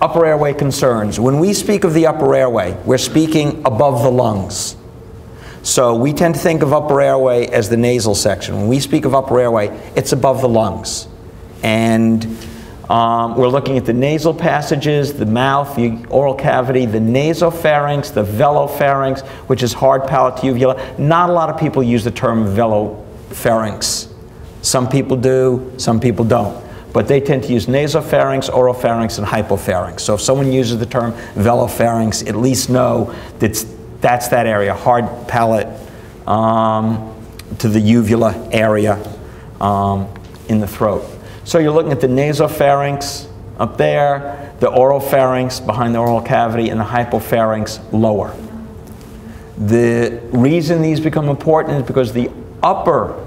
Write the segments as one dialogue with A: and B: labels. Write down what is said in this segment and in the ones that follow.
A: Upper airway concerns. When we speak of the upper airway, we're speaking above the lungs. So we tend to think of upper airway as the nasal section. When we speak of upper airway, it's above the lungs. And um, we're looking at the nasal passages, the mouth, the oral cavity, the nasopharynx, the velopharynx, which is hard palate uvula. Not a lot of people use the term velopharynx. Some people do, some people don't. But they tend to use nasopharynx, oropharynx, and hypopharynx. So if someone uses the term velopharynx, at least know that that's that area, hard palate um, to the uvula area um, in the throat. So you're looking at the nasopharynx up there, the oropharynx behind the oral cavity, and the hypopharynx lower. The reason these become important is because the upper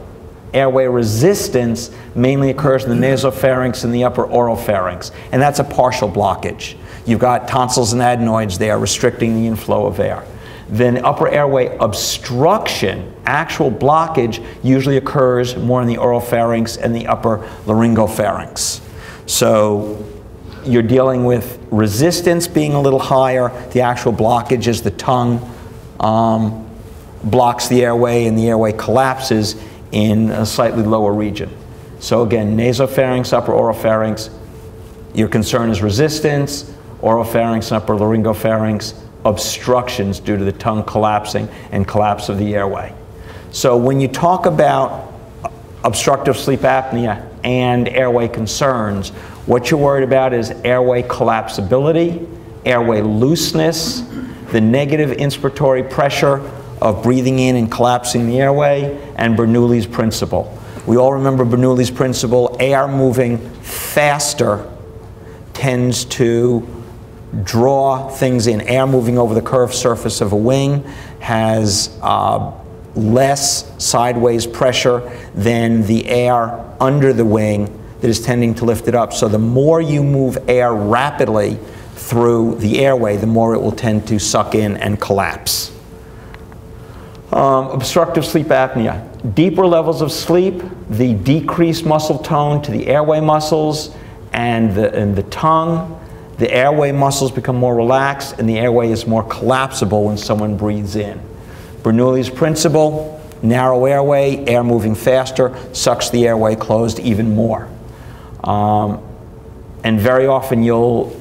A: airway resistance mainly occurs in the nasopharynx and the upper oropharynx, and that's a partial blockage. You've got tonsils and adenoids there restricting the inflow of air. Then upper airway obstruction, actual blockage, usually occurs more in the oropharynx and the upper laryngopharynx. So you're dealing with resistance being a little higher. The actual blockage is the tongue um, blocks the airway and the airway collapses in a slightly lower region. So again, nasopharynx, upper oropharynx, your concern is resistance, oropharynx and upper laryngopharynx, obstructions due to the tongue collapsing and collapse of the airway. So when you talk about obstructive sleep apnea and airway concerns, what you're worried about is airway collapsibility, airway looseness, the negative inspiratory pressure of breathing in and collapsing the airway, and Bernoulli's principle. We all remember Bernoulli's principle, air moving faster tends to draw things in. Air moving over the curved surface of a wing has uh, less sideways pressure than the air under the wing that is tending to lift it up. So the more you move air rapidly through the airway, the more it will tend to suck in and collapse. Um, obstructive sleep apnea. Deeper levels of sleep, the decreased muscle tone to the airway muscles and the, and the tongue, the airway muscles become more relaxed and the airway is more collapsible when someone breathes in. Bernoulli's principle, narrow airway, air moving faster, sucks the airway closed even more. Um, and very often you'll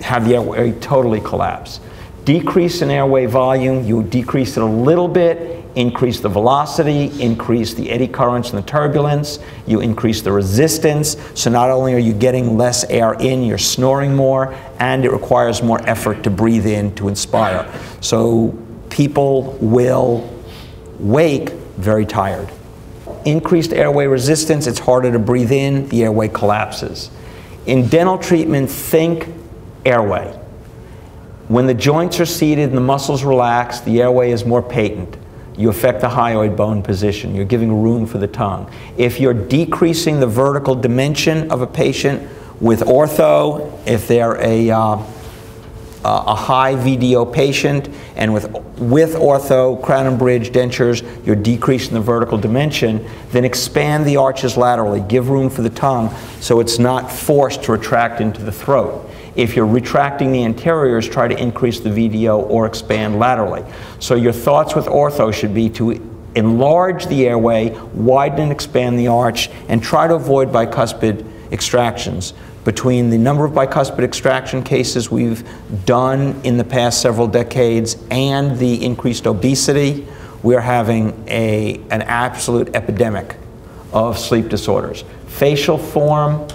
A: have the airway totally collapse decrease in airway volume, you decrease it a little bit, increase the velocity, increase the eddy currents and the turbulence, you increase the resistance. So not only are you getting less air in, you're snoring more, and it requires more effort to breathe in to inspire. So people will wake very tired. Increased airway resistance, it's harder to breathe in, the airway collapses. In dental treatment, think airway. When the joints are seated and the muscles relax, the airway is more patent. You affect the hyoid bone position. You're giving room for the tongue. If you're decreasing the vertical dimension of a patient with ortho, if they're a, uh, a high VDO patient, and with, with ortho, crown and bridge, dentures, you're decreasing the vertical dimension, then expand the arches laterally. Give room for the tongue so it's not forced to retract into the throat. If you're retracting the anteriors, try to increase the VDO or expand laterally. So your thoughts with ortho should be to enlarge the airway, widen and expand the arch, and try to avoid bicuspid extractions. Between the number of bicuspid extraction cases we've done in the past several decades and the increased obesity, we're having a, an absolute epidemic of sleep disorders. Facial form,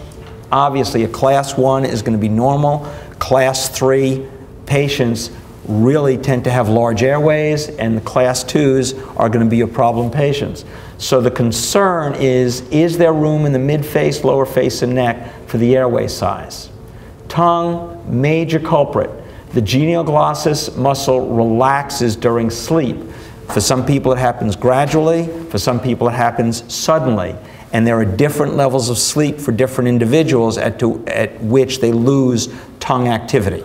A: Obviously, a class one is going to be normal. Class three patients really tend to have large airways, and the class twos are going to be your problem patients. So the concern is, is there room in the mid-face, lower face, and neck for the airway size? Tongue, major culprit. The genioglossus muscle relaxes during sleep. For some people it happens gradually, for some people it happens suddenly and there are different levels of sleep for different individuals at, to, at which they lose tongue activity.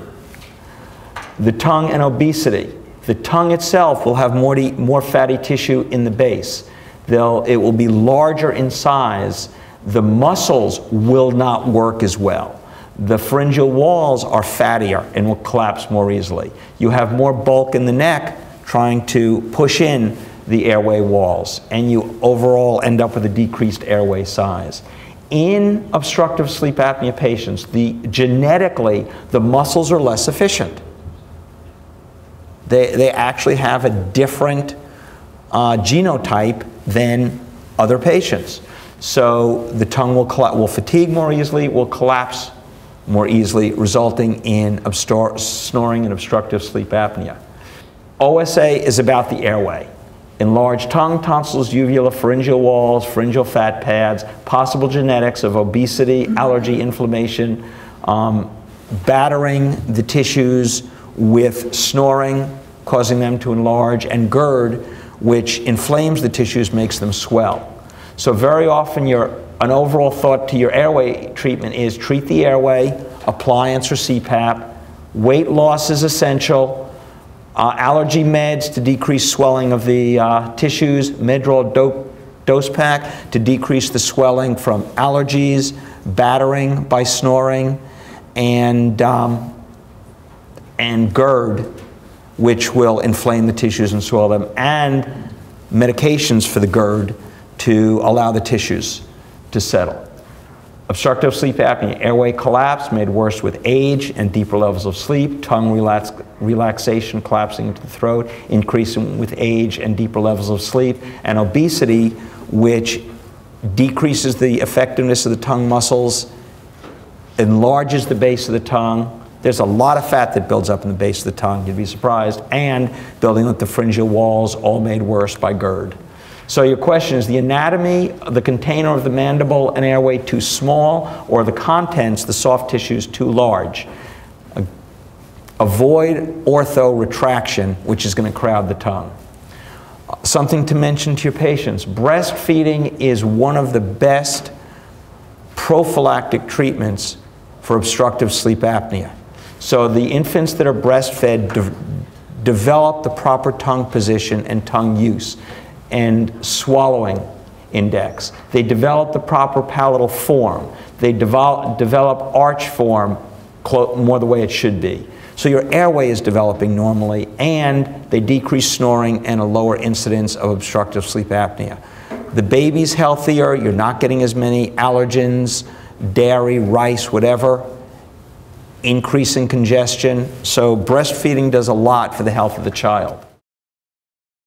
A: The tongue and obesity. The tongue itself will have more, more fatty tissue in the base. They'll, it will be larger in size. The muscles will not work as well. the pharyngeal walls are fattier and will collapse more easily. You have more bulk in the neck trying to push in the airway walls, and you overall end up with a decreased airway size. In obstructive sleep apnea patients, the, genetically, the muscles are less efficient. They, they actually have a different uh, genotype than other patients. So the tongue will, will fatigue more easily, will collapse more easily, resulting in snoring and obstructive sleep apnea. OSA is about the airway. Enlarged tongue, tonsils, uvula, pharyngeal walls, pharyngeal fat pads, possible genetics of obesity, allergy, inflammation, um, battering the tissues with snoring, causing them to enlarge, and GERD, which inflames the tissues, makes them swell. So very often your, an overall thought to your airway treatment is treat the airway, appliance or CPAP, weight loss is essential, uh, allergy meds to decrease swelling of the uh, tissues, Medrol do dose pack to decrease the swelling from allergies, battering by snoring, and, um, and GERD, which will inflame the tissues and swell them, and medications for the GERD to allow the tissues to settle. Obstructive sleep apnea, airway collapse made worse with age and deeper levels of sleep, tongue relax relaxation collapsing into the throat, increasing with age and deeper levels of sleep, and obesity, which decreases the effectiveness of the tongue muscles, enlarges the base of the tongue. There's a lot of fat that builds up in the base of the tongue, you'd be surprised, and building up the pharyngeal walls, all made worse by GERD. So your question is the anatomy, the container of the mandible and airway too small, or the contents, the soft tissues, too large? Avoid ortho retraction, which is going to crowd the tongue. Something to mention to your patients breastfeeding is one of the best prophylactic treatments for obstructive sleep apnea. So the infants that are breastfed de develop the proper tongue position and tongue use and swallowing index. They develop the proper palatal form. They develop, develop arch form more the way it should be. So your airway is developing normally and they decrease snoring and a lower incidence of obstructive sleep apnea. The baby's healthier, you're not getting as many allergens, dairy, rice, whatever, increasing congestion. So breastfeeding does a lot for the health of the child.